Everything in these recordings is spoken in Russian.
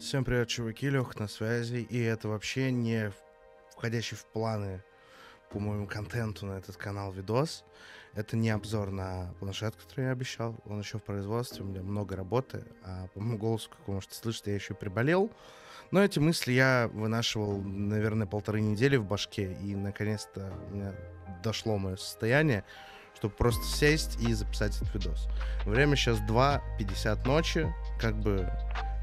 Всем привет, чуваки, Лех на связи. И это вообще не входящий в планы по моему контенту на этот канал видос. Это не обзор на планшет, который я обещал. Он еще в производстве, у меня много работы. А по моему голосу, как вы можете слышать, я еще приболел. Но эти мысли я вынашивал, наверное, полторы недели в башке. И, наконец-то, у меня дошло мое состояние, чтобы просто сесть и записать этот видос. Время сейчас 2.50 ночи. Как бы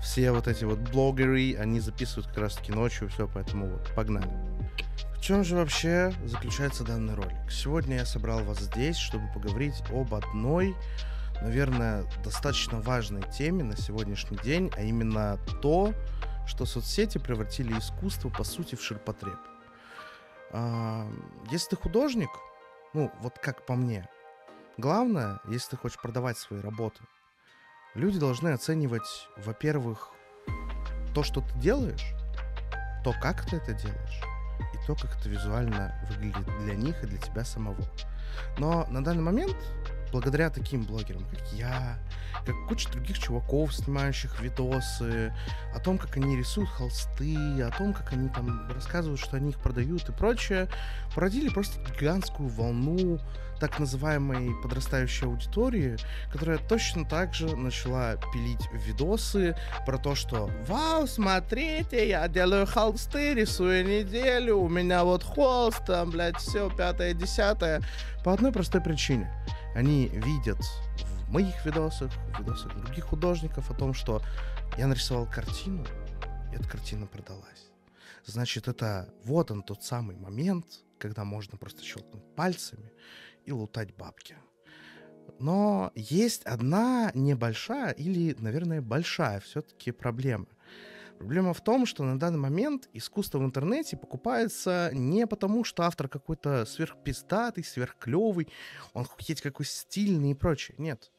все вот эти вот блогеры, они записывают как раз-таки ночью, все, поэтому вот, погнали. В чем же вообще заключается данный ролик? Сегодня я собрал вас здесь, чтобы поговорить об одной, наверное, достаточно важной теме на сегодняшний день, а именно то, что соцсети превратили искусство, по сути, в ширпотреб. А, если ты художник, ну, вот как по мне, главное, если ты хочешь продавать свои работы, люди должны оценивать, во-первых, то, что ты делаешь, то, как ты это делаешь, и то, как это визуально выглядит для них и для тебя самого. Но на данный момент, благодаря таким блогерам, как я, как куча других чуваков, снимающих видосы, о том, как они рисуют холсты, о том, как они там рассказывают, что они их продают и прочее, породили просто гигантскую волну так называемой подрастающей аудитории, которая точно так же начала пилить видосы про то, что «Вау, смотрите, я делаю холсты, рисую неделю, у меня вот холст, там, блядь, все, пятое, десятое». По одной простой причине. Они видят в моих видосах, в видосах других художников о том, что я нарисовал картину, и эта картина продалась. Значит, это вот он тот самый момент, когда можно просто щелкнуть пальцами и лутать бабки. Но есть одна небольшая или, наверное, большая все-таки проблема. Проблема в том, что на данный момент искусство в интернете покупается не потому, что автор какой-то сверхпиздатый, сверхклевый, он хоть какой стильный и прочее. Нет.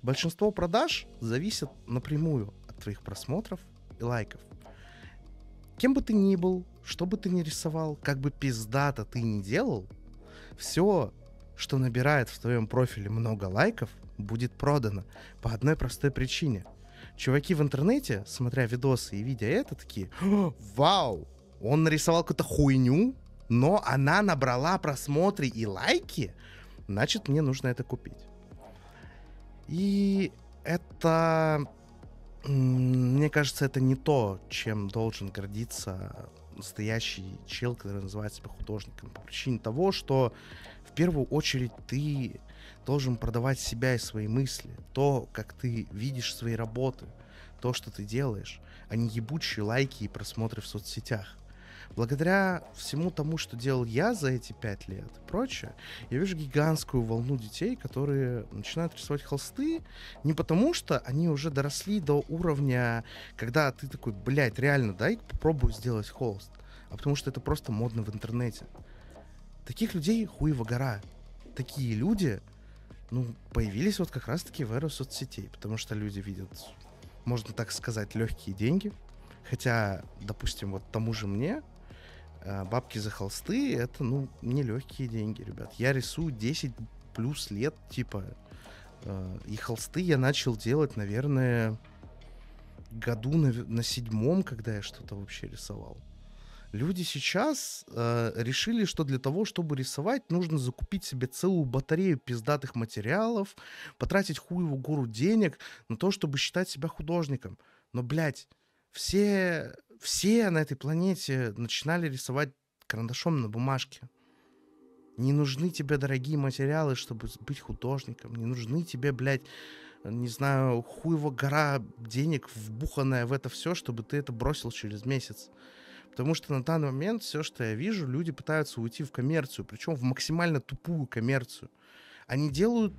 Большинство продаж зависит напрямую от твоих просмотров и лайков. Кем бы ты ни был, что бы ты ни рисовал, как бы пиздато ты ни делал, все что набирает в твоем профиле много лайков, будет продано по одной простой причине. Чуваки в интернете, смотря видосы и видя это, такие, вау, он нарисовал какую-то хуйню, но она набрала просмотры и лайки, значит, мне нужно это купить. И это, мне кажется, это не то, чем должен гордиться настоящий чел, который называет себя художником, по причине того, что в первую очередь ты должен продавать себя и свои мысли, то, как ты видишь свои работы, то, что ты делаешь, а не ебучие лайки и просмотры в соцсетях. Благодаря всему тому, что делал я за эти пять лет и прочее, я вижу гигантскую волну детей, которые начинают рисовать холсты не потому, что они уже доросли до уровня, когда ты такой, блядь, реально, дай попробую сделать холст, а потому что это просто модно в интернете. Таких людей хуево гора. Такие люди, ну, появились вот как раз-таки в эру соцсетей, потому что люди видят, можно так сказать, легкие деньги. Хотя, допустим, вот тому же мне э, бабки за холсты это, ну, не легкие деньги, ребят. Я рисую 10 плюс лет, типа, э, и холсты я начал делать, наверное, году на, на седьмом, когда я что-то вообще рисовал. Люди сейчас э, решили, что для того, чтобы рисовать, нужно закупить себе целую батарею пиздатых материалов, потратить хуеву гору денег на то, чтобы считать себя художником. Но, блядь, все, все на этой планете начинали рисовать карандашом на бумажке. Не нужны тебе дорогие материалы, чтобы быть художником. Не нужны тебе, блядь, не знаю, хуево гора денег, вбуханная в это все, чтобы ты это бросил через месяц. Потому что на данный момент все, что я вижу, люди пытаются уйти в коммерцию, причем в максимально тупую коммерцию. Они делают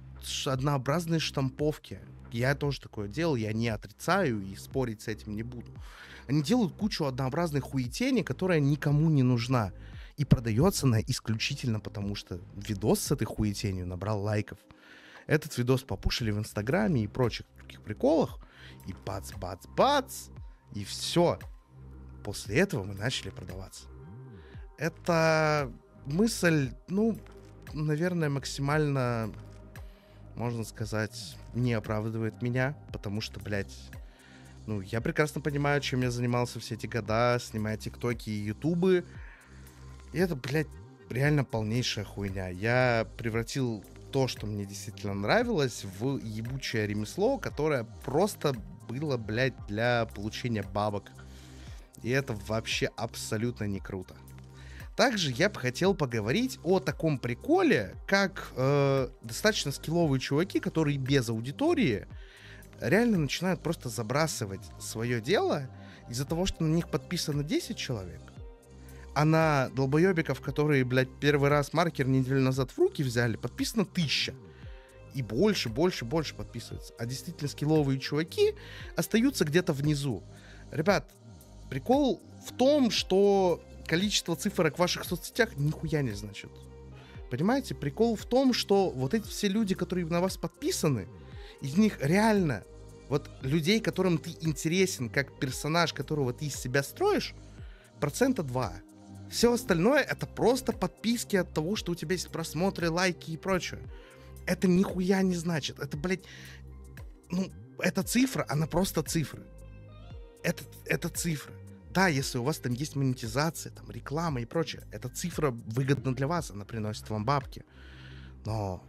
однообразные штамповки. Я тоже такое делал, я не отрицаю и спорить с этим не буду. Они делают кучу однообразной хуетени, которая никому не нужна. И продается она исключительно потому, что видос с этой хуетенью набрал лайков. Этот видос попушили в Инстаграме и прочих других приколах. И бац-бац-бац. И все. После этого мы начали продаваться. Это мысль, ну, наверное, максимально, можно сказать, не оправдывает меня, потому что, блядь, Ну, я прекрасно понимаю, чем я занимался все эти года, снимая тиктоки и ютубы. И это, блядь, реально полнейшая хуйня. Я превратил то, что мне действительно нравилось, в ебучее ремесло, которое просто было, блядь, для получения бабок. И это вообще абсолютно не круто. Также я бы хотел поговорить о таком приколе, как э, достаточно скилловые чуваки, которые без аудитории реально начинают просто забрасывать свое дело из-за того, что на них подписано 10 человек, а на долбоебиков, которые, блядь, первый раз маркер неделю назад в руки взяли, подписано 1000. И больше, больше, больше подписывается. А действительно скилловые чуваки остаются где-то внизу. Ребят, прикол в том, что количество цифрок в ваших соцсетях нихуя не значит. Понимаете, прикол в том, что вот эти все люди, которые на вас подписаны, из них реально вот людей, которым ты интересен, как персонаж, которого ты из себя строишь, процента 2. Все остальное это просто подписки от того, что у тебя есть просмотры, лайки и прочее. Это нихуя не значит. Это, блядь, ну, эта цифра, она просто цифры. Это, это цифра. Да, если у вас там есть монетизация, там реклама и прочее, эта цифра выгодна для вас, она приносит вам бабки. Но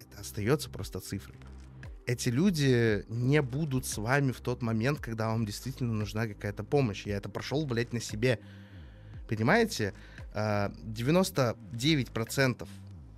это остается просто цифрой эти люди не будут с вами в тот момент, когда вам действительно нужна какая-то помощь. Я это прошел, блядь, на себе. Понимаете? 99% а,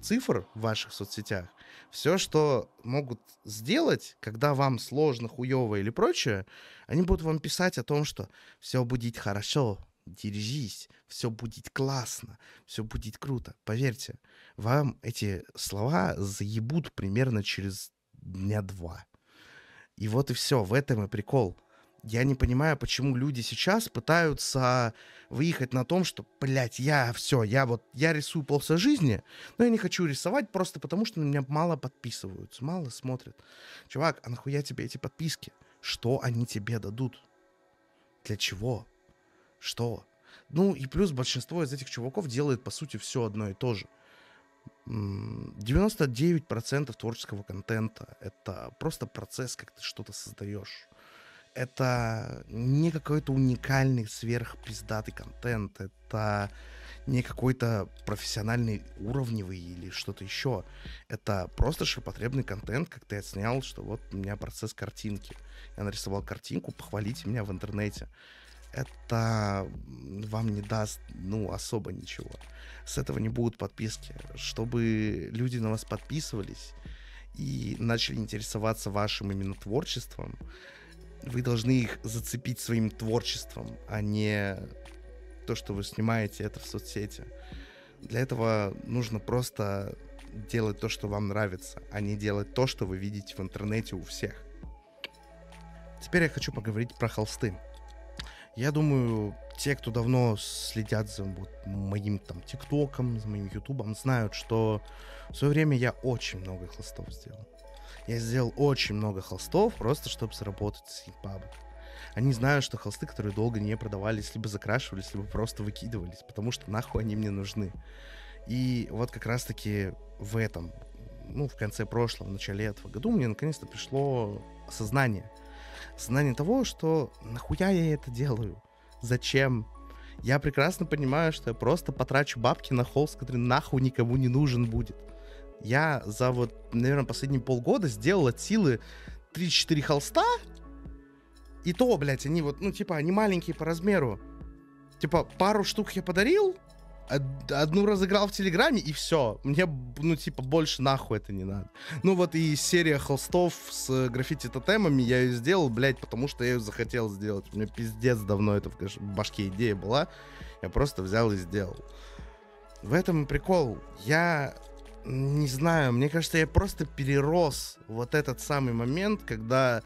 цифр в ваших соцсетях, все, что могут сделать, когда вам сложно, хуево или прочее, они будут вам писать о том, что все будет хорошо, держись, все будет классно, все будет круто. Поверьте, вам эти слова заебут примерно через дня два. И вот и все, в этом и прикол. Я не понимаю, почему люди сейчас пытаются выехать на том, что, блядь, я все, я вот, я рисую полся жизни, но я не хочу рисовать просто потому, что на меня мало подписываются, мало смотрят. Чувак, а нахуя тебе эти подписки? Что они тебе дадут? Для чего? Что? Ну и плюс большинство из этих чуваков делает, по сути, все одно и то же. 99% творческого контента — это просто процесс, как ты что-то создаешь. Это не какой-то уникальный сверхпиздатый контент, это не какой-то профессиональный уровневый или что-то еще. Это просто ширпотребный контент, как ты отснял, что вот у меня процесс картинки. Я нарисовал картинку, похвалите меня в интернете это вам не даст, ну, особо ничего. С этого не будут подписки. Чтобы люди на вас подписывались и начали интересоваться вашим именно творчеством, вы должны их зацепить своим творчеством, а не то, что вы снимаете это в соцсети. Для этого нужно просто делать то, что вам нравится, а не делать то, что вы видите в интернете у всех. Теперь я хочу поговорить про холсты. Я думаю, те, кто давно следят за вот, моим там ТикТоком, за моим Ютубом, знают, что в свое время я очень много холстов сделал. Я сделал очень много холстов, просто чтобы заработать с пабом. Они знают, что холсты, которые долго не продавались, либо закрашивались, либо просто выкидывались, потому что нахуй они мне нужны. И вот как раз-таки в этом, ну, в конце прошлого, в начале этого года мне наконец-то пришло осознание — Знание того, что нахуя я это делаю? Зачем? Я прекрасно понимаю, что я просто потрачу бабки на холст, который нахуй никому не нужен будет. Я за вот, наверное, последние полгода сделал от силы 3-4 холста. И то, блядь, они вот, ну, типа, они маленькие по размеру. Типа, пару штук я подарил, одну разыграл в Телеграме, и все. Мне, ну, типа, больше нахуй это не надо. Ну, вот и серия холстов с граффити-тотемами я ее сделал, блядь, потому что я ее захотел сделать. У меня пиздец давно это в башке идея была. Я просто взял и сделал. В этом прикол. Я не знаю, мне кажется, я просто перерос вот этот самый момент, когда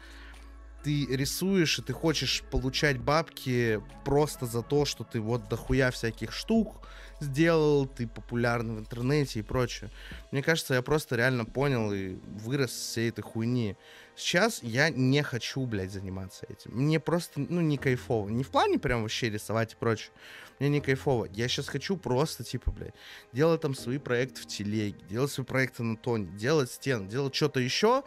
ты рисуешь, и ты хочешь получать бабки просто за то, что ты вот дохуя всяких штук сделал, ты популярный в интернете и прочее. Мне кажется, я просто реально понял и вырос с всей этой хуйни. Сейчас я не хочу, блядь, заниматься этим. Мне просто, ну, не кайфово. Не в плане прям вообще рисовать и прочее. Мне не кайфово. Я сейчас хочу просто, типа, блядь, делать там свои проекты в телеге, делать свои проекты на тоне, делать стены, делать что-то еще,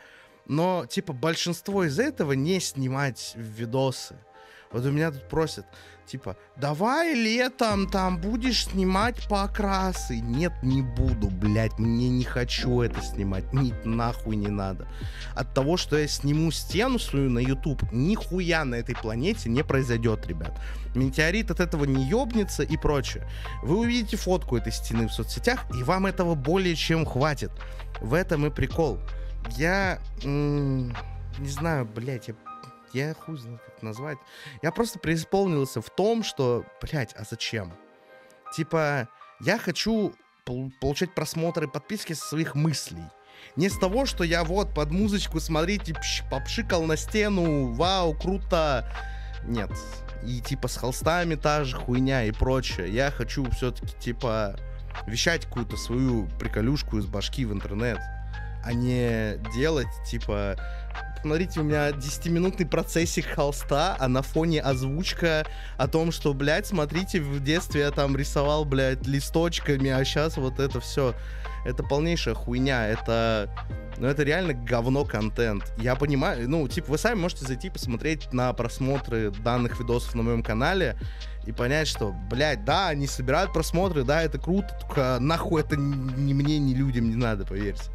Но, типа, большинство из этого не снимать видосы. Вот у меня тут просят, типа, давай летом там будешь снимать покрасы. Нет, не буду, блядь, мне не хочу это снимать, ни нахуй не надо. От того, что я сниму стену свою на YouTube, нихуя на этой планете не произойдет, ребят. Метеорит от этого не ёбнется и прочее. Вы увидите фотку этой стены в соцсетях, и вам этого более чем хватит. В этом и прикол. Я... Не знаю, блядь, я я хуй знаю, как назвать. Я просто преисполнился в том, что, блядь, а зачем? Типа, я хочу пол- получать просмотры и подписки со своих мыслей. Не с того, что я вот под музычку, смотрите, пш, попшикал на стену, вау, круто. Нет. И типа с холстами та же хуйня и прочее. Я хочу все-таки типа вещать какую-то свою приколюшку из башки в интернет, а не делать типа Смотрите, у меня 10-минутный процессик холста, а на фоне озвучка о том, что, блядь, смотрите, в детстве я там рисовал, блядь, листочками, а сейчас вот это все. Это полнейшая хуйня, это... Ну, это реально говно контент. Я понимаю, ну, типа, вы сами можете зайти посмотреть на просмотры данных видосов на моем канале и понять, что, блядь, да, они собирают просмотры, да, это круто, только нахуй это ни мне, ни людям не надо, поверьте.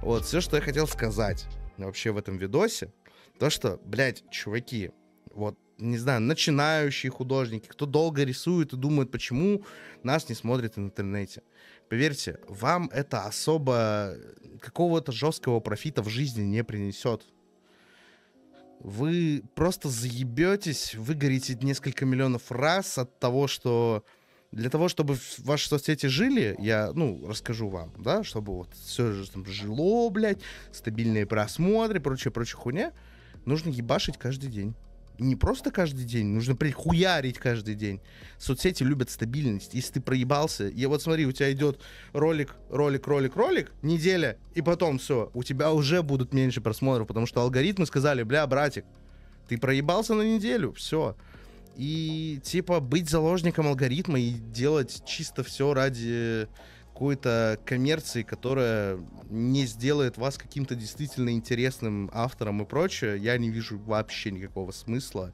Вот, все, что я хотел сказать вообще в этом видосе, то, что, блядь, чуваки, вот, не знаю, начинающие художники, кто долго рисует и думает, почему нас не смотрят в интернете. Поверьте, вам это особо какого-то жесткого профита в жизни не принесет. Вы просто заебетесь, выгорите несколько миллионов раз от того, что для того, чтобы ваши соцсети жили, я, ну, расскажу вам, да, чтобы вот все же там жило, блядь, стабильные просмотры, прочее, прочее хуйня, нужно ебашить каждый день. не просто каждый день, нужно прихуярить каждый день. Соцсети любят стабильность. Если ты проебался, и вот смотри, у тебя идет ролик, ролик, ролик, ролик, неделя, и потом все, у тебя уже будут меньше просмотров, потому что алгоритмы сказали, бля, братик, ты проебался на неделю, все и типа быть заложником алгоритма и делать чисто все ради какой-то коммерции, которая не сделает вас каким-то действительно интересным автором и прочее, я не вижу вообще никакого смысла.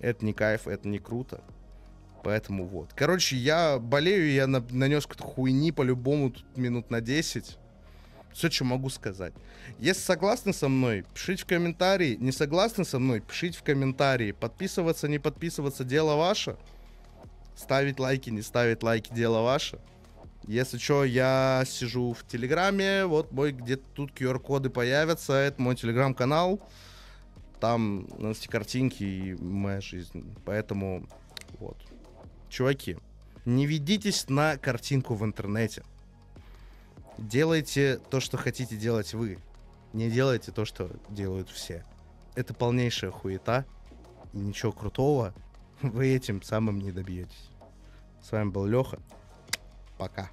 Это не кайф, это не круто. Поэтому вот. Короче, я болею, я на, нанес какую-то хуйни по-любому тут минут на 10. Все, что могу сказать. Если согласны со мной, пишите в комментарии. Не согласны со мной, пишите в комментарии. Подписываться, не подписываться, дело ваше. Ставить лайки, не ставить лайки, дело ваше. Если что, я сижу в Телеграме, вот мой где-то тут QR-коды появятся, это мой Телеграм-канал. Там у нас картинки и моя жизнь. Поэтому вот. Чуваки, не ведитесь на картинку в интернете. Делайте то, что хотите делать вы. Не делайте то, что делают все. Это полнейшая хуета. И ничего крутого вы этим самым не добьетесь. С вами был Леха. Пока.